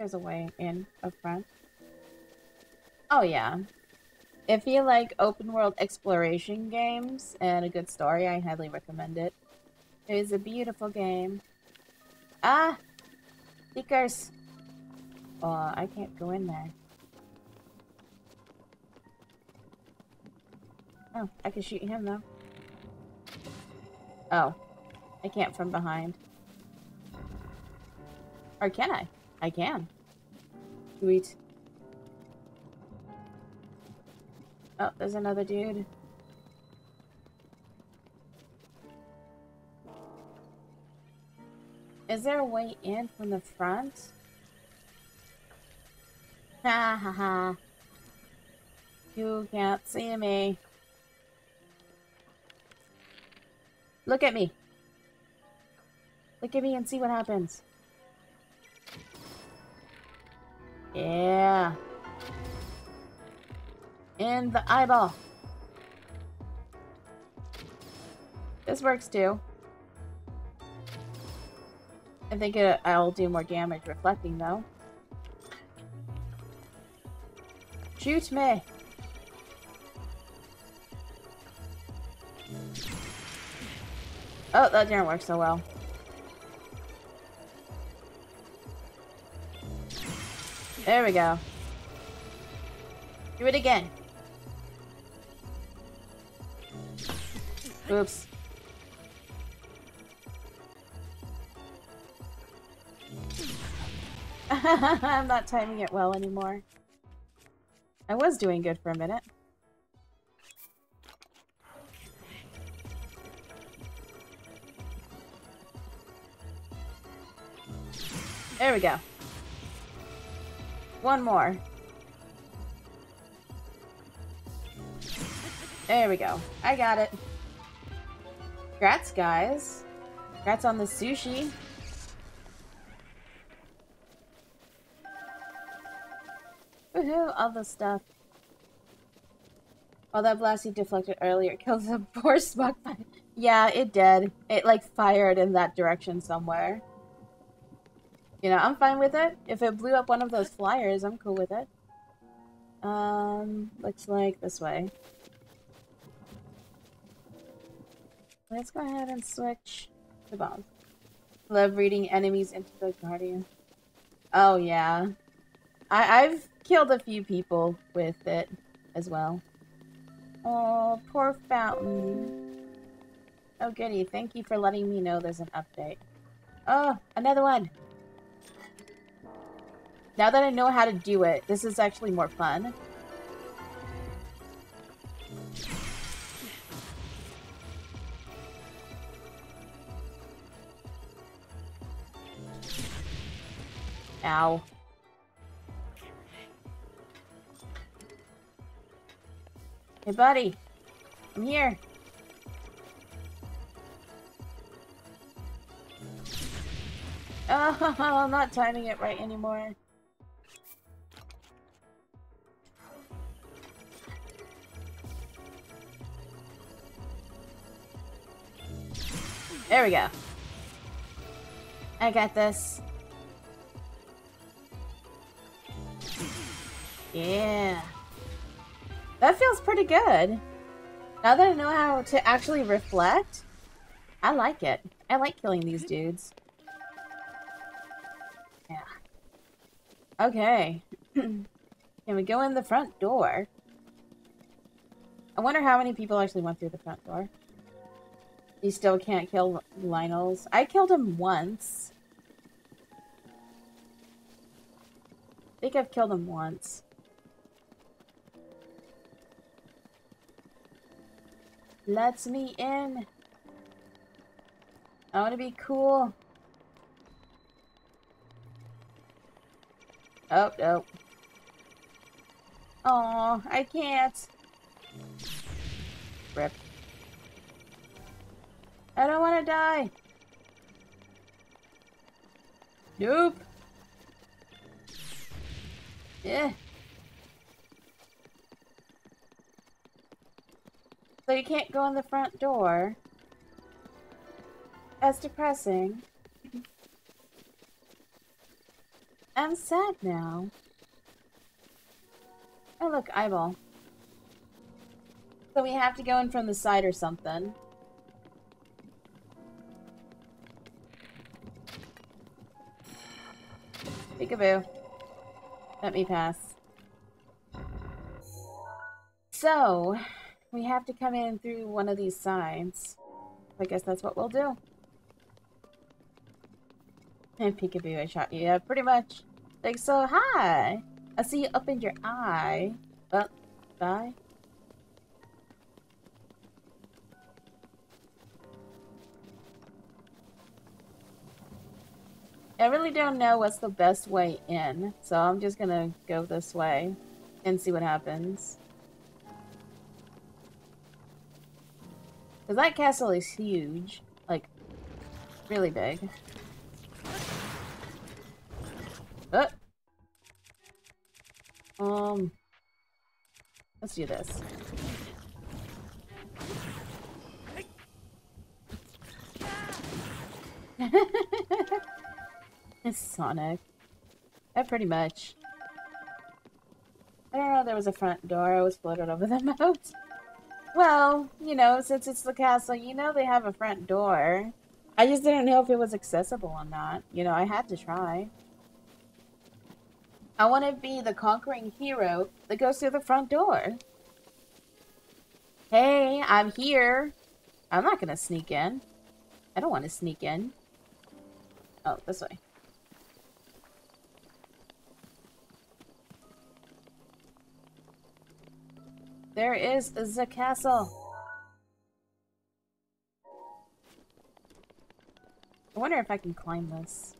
there's a way in up front. Oh yeah. If you like open world exploration games and a good story, I highly recommend it. It is a beautiful game. Ah! Seekers! Oh, I can't go in there. Oh, I can shoot him though. Oh. I can't from behind. Or can I? I can. Sweet. Oh, there's another dude. Is there a way in from the front? Ha ha ha. You can't see me. Look at me. Look at me and see what happens. Yeah. In the eyeball. This works too. I think it, I'll do more damage reflecting though. Shoot me! Oh, that didn't work so well. There we go. Do it again. Oops. I'm not timing it well anymore. I was doing good for a minute. There we go. One more. There we go. I got it. Congrats, guys. Congrats on the sushi. Woohoo, all the stuff. Oh, that blast you deflected earlier killed the poor smug. Yeah, it did. It, like, fired in that direction somewhere. You know, I'm fine with it. If it blew up one of those flyers, I'm cool with it. Um, looks like this way. Let's go ahead and switch the bomb. Love reading enemies into the Guardian. Oh, yeah. I I've killed a few people with it as well. Oh, poor Fountain. Oh, goody. Thank you for letting me know there's an update. Oh, another one. Now that I know how to do it, this is actually more fun. Ow. Hey, buddy. I'm here. Oh, I'm not timing it right anymore. There we go. I got this. Yeah. That feels pretty good. Now that I know how to actually reflect, I like it. I like killing these dudes. Yeah. Okay. Can we go in the front door? I wonder how many people actually went through the front door. You still can't kill Lynels. I killed him once. I think I've killed him once. Lets me in. I want to be cool. Oh, no. Oh, I can't. Rip. To die. Nope. Yeah. So you can't go in the front door. That's depressing. I'm sad now. Oh look, eyeball. So we have to go in from the side or something. Peekaboo. Let me pass. So, we have to come in through one of these sides. I guess that's what we'll do. And peekaboo, I shot you. Yeah, pretty much. Like, so, hi! I see you opened your eye. Oh, bye. I really don't know what's the best way in, so I'm just gonna go this way and see what happens. Because that castle is huge. Like, really big. Uh. Um, let's do this. it's Sonic. Yeah, pretty much. I don't know there was a front door. I was floated over the moat. Well, you know, since it's the castle, you know they have a front door. I just didn't know if it was accessible or not. You know, I had to try. I want to be the conquering hero that goes through the front door. Hey, I'm here. I'm not going to sneak in. I don't want to sneak in. Oh, this way. There is the castle. I wonder if I can climb this.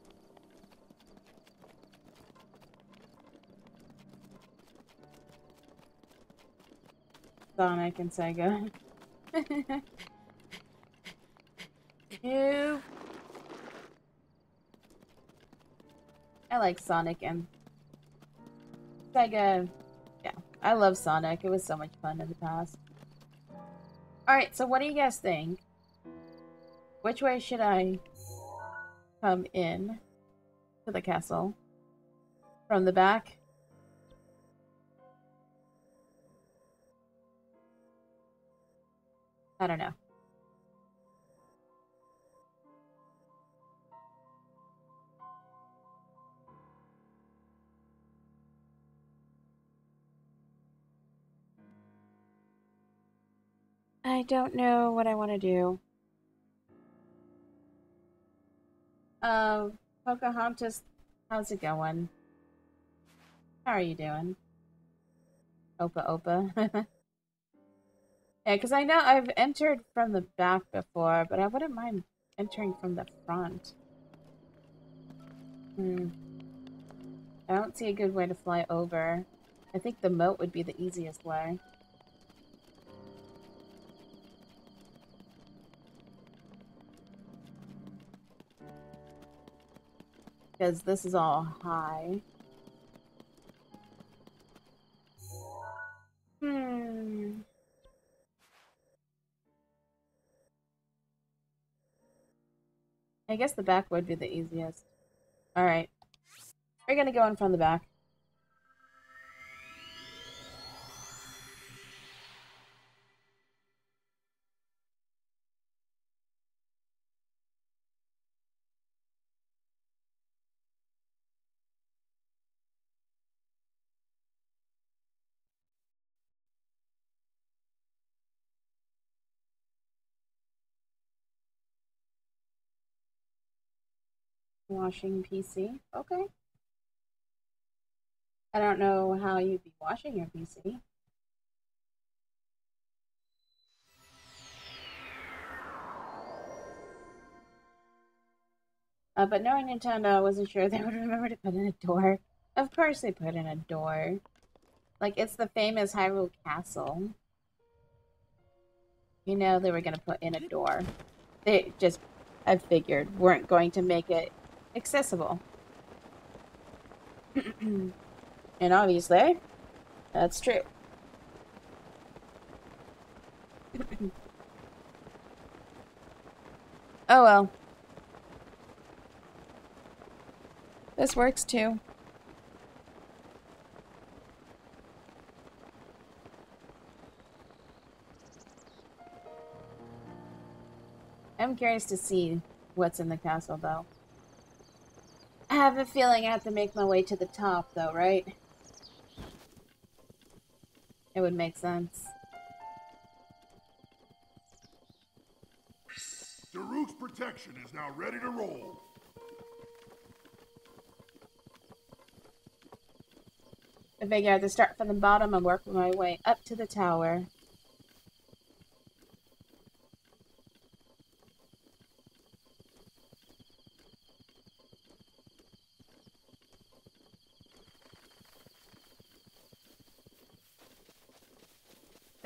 Sonic and Sega. Ew. I like Sonic and Sega Yeah, I love Sonic. It was so much fun in the past. Alright, so what do you guys think? Which way should I come in to the castle? From the back? I don't know. I don't know what I want to do. Uh, Pocahontas, how's it going? How are you doing? Opa Opa. yeah, because I know I've entered from the back before, but I wouldn't mind entering from the front. Hmm. I don't see a good way to fly over. I think the moat would be the easiest way. Because this is all high. Hmm. I guess the back would be the easiest. Alright. We're gonna go in from the back. Washing PC. Okay. I don't know how you'd be washing your PC. Uh, but knowing Nintendo, I wasn't sure they would remember to put in a door. Of course they put in a door. Like, it's the famous Hyrule Castle. You know they were going to put in a door. They just, I figured, weren't going to make it accessible. and obviously, that's true. oh well. This works too. I'm curious to see what's in the castle though. I have a feeling I have to make my way to the top, though, right? It would make sense. The Daruk's protection is now ready to roll. I figure I have to start from the bottom and work my way up to the tower.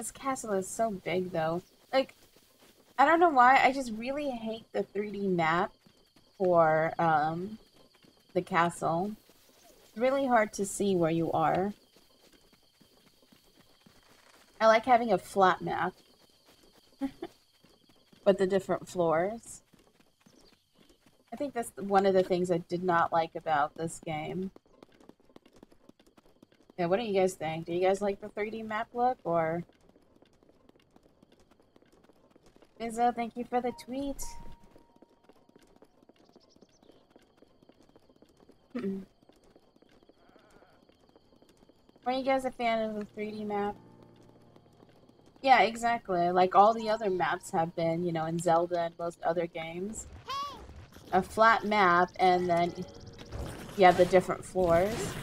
This castle is so big, though. Like, I don't know why, I just really hate the 3D map for, um, the castle. It's really hard to see where you are. I like having a flat map. with the different floors. I think that's one of the things I did not like about this game. Yeah, what do you guys think? Do you guys like the 3D map look, or... Bizzo, thank you for the tweet. Were you guys a fan of the 3D map? Yeah, exactly. Like all the other maps have been, you know, in Zelda and most other games. A flat map, and then you have the different floors.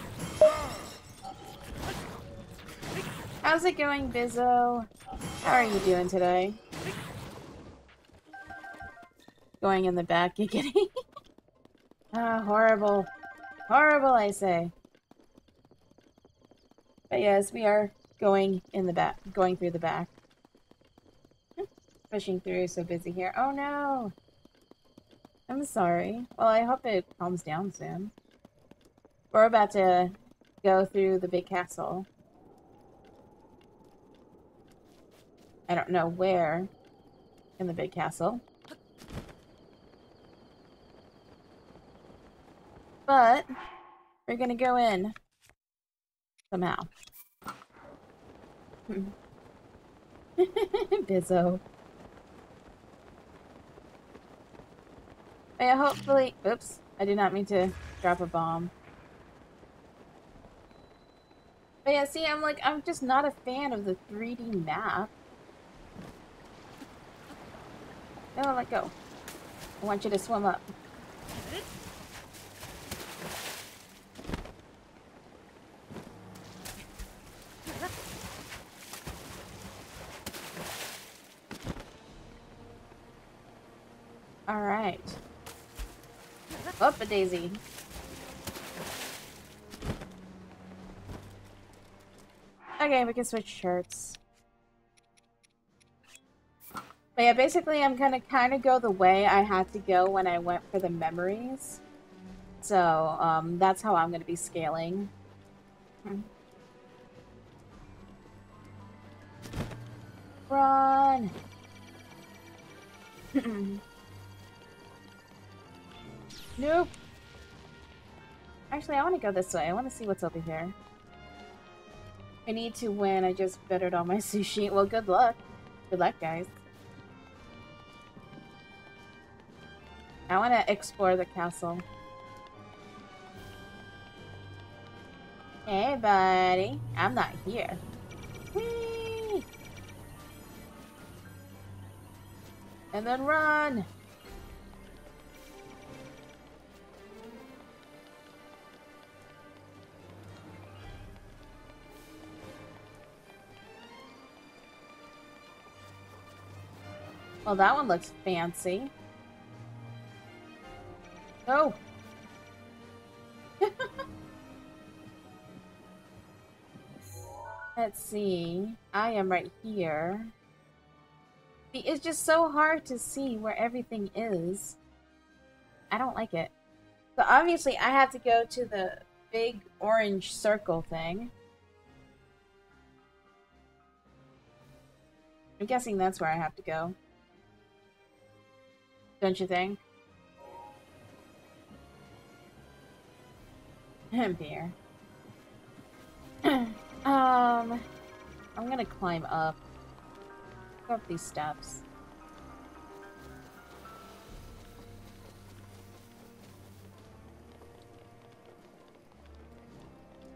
How's it going, Bizzo? How are you doing today? Going in the back, you kidding? ah, horrible. Horrible, I say. But yes, we are going in the back, going through the back. Pushing through, so busy here. Oh no! I'm sorry. Well, I hope it calms down soon. We're about to go through the big castle. I don't know where in the big castle. But we're gonna go in somehow. Hmm. Bizzo. Oh, yeah, hopefully... Oops. I did not mean to drop a bomb. But yeah, see, I'm like, I'm just not a fan of the 3D map. No, let go. I want you to swim up. Alright. Up a daisy. Okay, we can switch shirts. But yeah, basically I'm gonna kind of go the way I had to go when I went for the memories. So, um, that's how I'm gonna be scaling. Run! Nope. Actually, I want to go this way. I want to see what's over here. I need to win. I just bettered on my sushi. Well, good luck. Good luck, guys. I want to explore the castle. Hey, buddy. I'm not here. Whee! And then run! Well, that one looks fancy. Oh! Let's see. I am right here. It's just so hard to see where everything is. I don't like it. So obviously I have to go to the big orange circle thing. I'm guessing that's where I have to go. Don't you think? Beer. um, I'm gonna climb up. Go up these steps.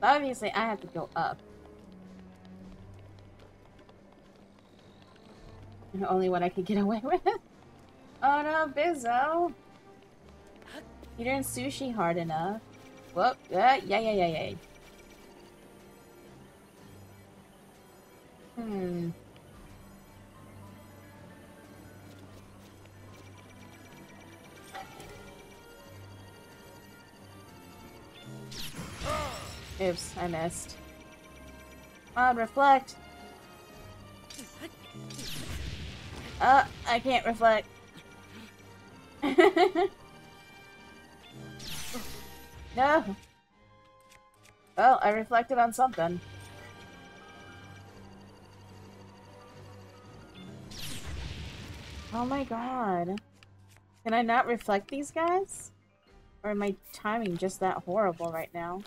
Obviously, I have to go up. The only one I could get away with. Oh no, Bizzo! You didn't sushi hard enough. Whoop, uh, yeah, yeah, yeah, yeah. Hmm. Oops, I missed. Come on, reflect! Uh, I can't reflect. no! Well, I reflected on something. Oh my god. Can I not reflect these guys? Or am I timing just that horrible right now?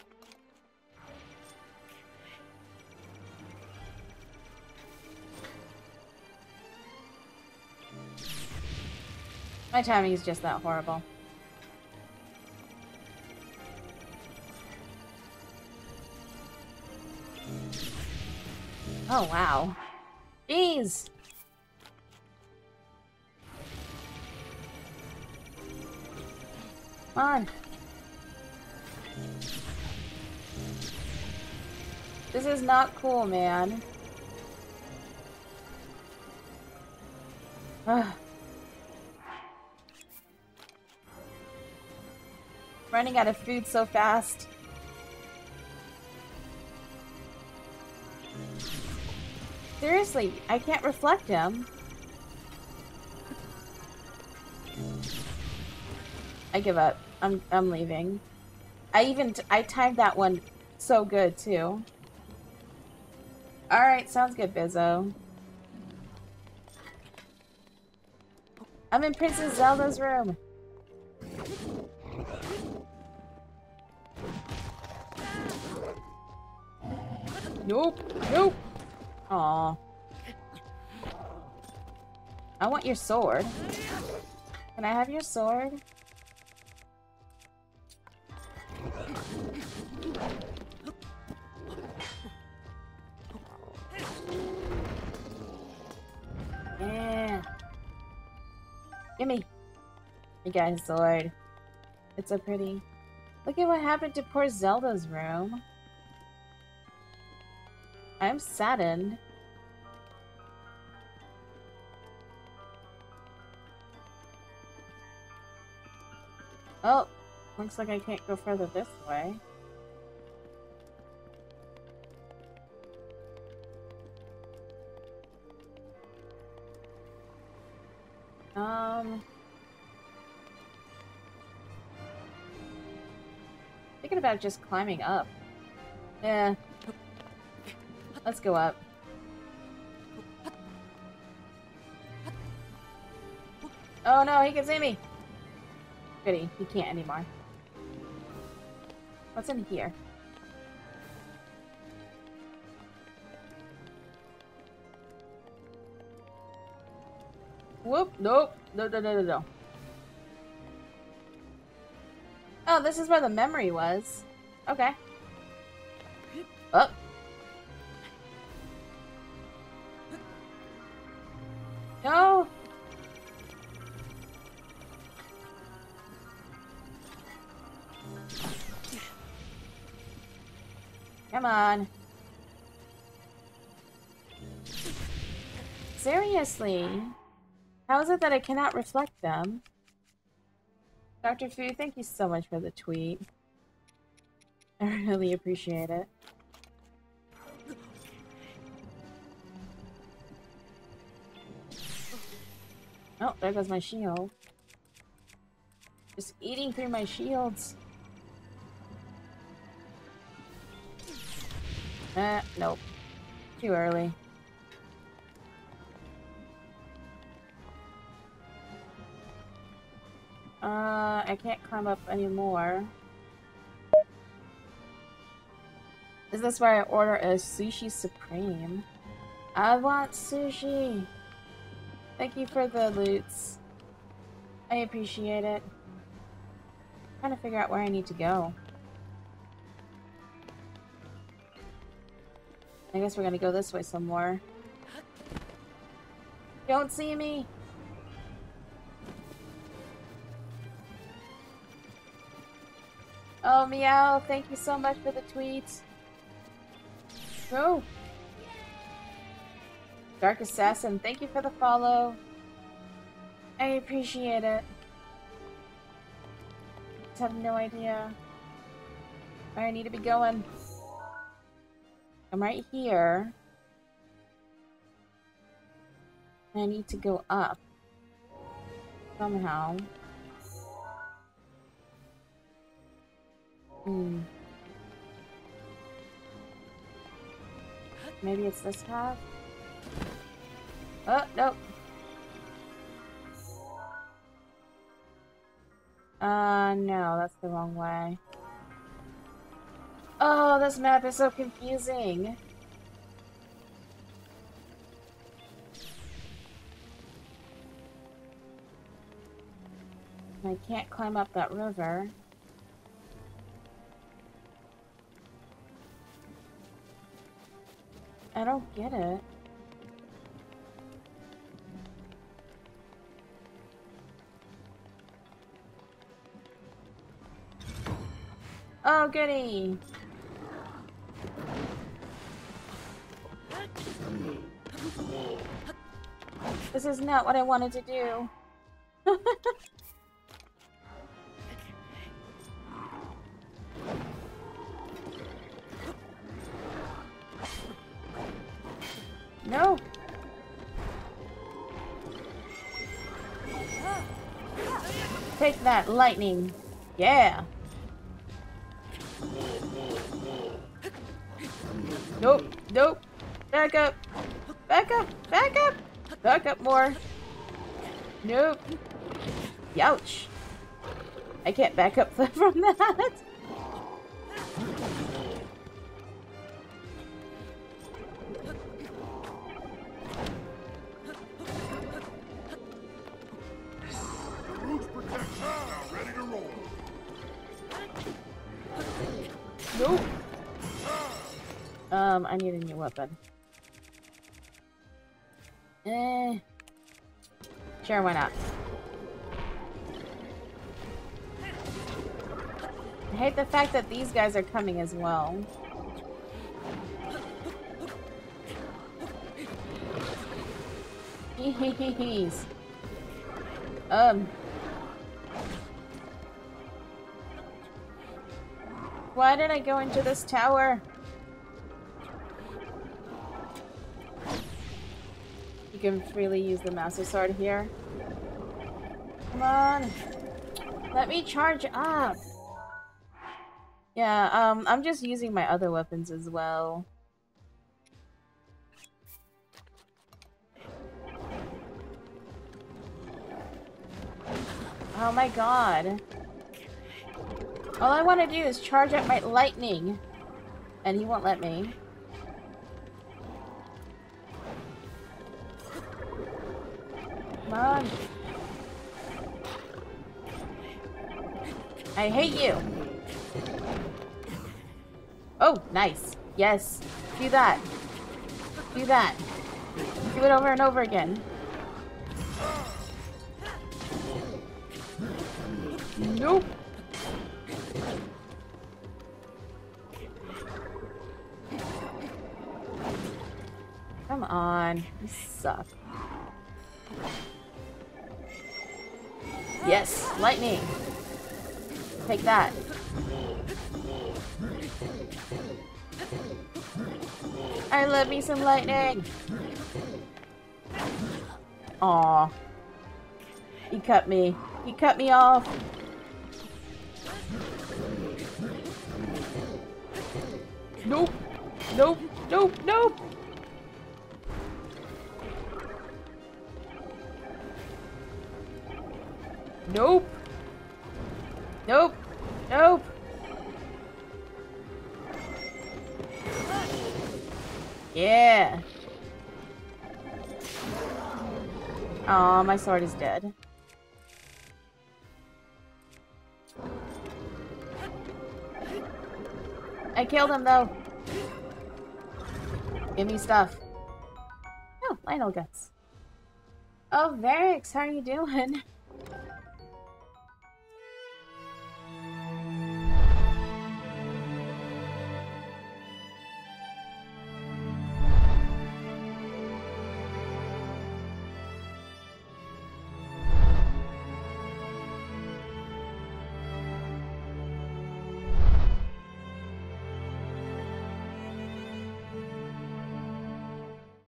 My timing is just that horrible. Oh, wow. Jeez! Come on. This is not cool, man. Ugh. Running out of food so fast. Seriously, I can't reflect him. I give up. I'm I'm leaving. I even I timed that one so good too. All right, sounds good, Bizzo. I'm in Princess Zelda's room. Nope. Nope. Aw. I want your sword. Can I have your sword? Yeah. Gimme. You got a sword. It's so pretty. Look at what happened to poor Zelda's room. I'm saddened. Oh, looks like I can't go further this way. Um... Thinking about just climbing up. Yeah, Let's go up. Oh no, he can see me! Goody, he can't anymore. What's in here? Whoop, nope. No, no, no, no, no. Oh, this is where the memory was. Okay. Oh. On. Seriously? How is it that I cannot reflect them? Dr. Fu, thank you so much for the tweet. I really appreciate it. Oh, there goes my shield. Just eating through my shields. Eh, nope. Too early. Uh, I can't climb up anymore. Is this where I order a sushi supreme? I want sushi! Thank you for the loots. I appreciate it. I'm trying to figure out where I need to go. I guess we're gonna go this way some more. Don't see me! Oh, Meow, thank you so much for the tweets. Oh! Dark Assassin, thank you for the follow. I appreciate it. Just have no idea where I need to be going. I'm right here. I need to go up. Somehow. Hmm. Maybe it's this path? Oh, nope. Uh, no, that's the wrong way. Oh, this map is so confusing. I can't climb up that river. I don't get it. Oh, goody! This is not what I wanted to do. no! Take that, lightning! Yeah! Nope, nope. Back up. Back up, back up. Back up more. Nope. Youch. I can't back up from that. Um, I need a new weapon. Eh. Sure, why not? I hate the fact that these guys are coming as well. Um. Why did I go into this tower? You can freely use the Master Sword here. Come on. Let me charge up. Yeah, um, I'm just using my other weapons as well. Oh my god. All I want to do is charge up my lightning. And he won't let me. On. I hate you. Oh, nice. Yes. Do that. Do that. Do it over and over again. Nope. Come on. You suck. Yes, lightning. Take that. I love me some lightning. Aw. He cut me. He cut me off. Nope. Nope. Nope. Nope. Nope. Nope. Nope. Yeah. Aw, my sword is dead. I killed him though. Give me stuff. Oh, Lynel guts. Oh, Varix, how are you doing?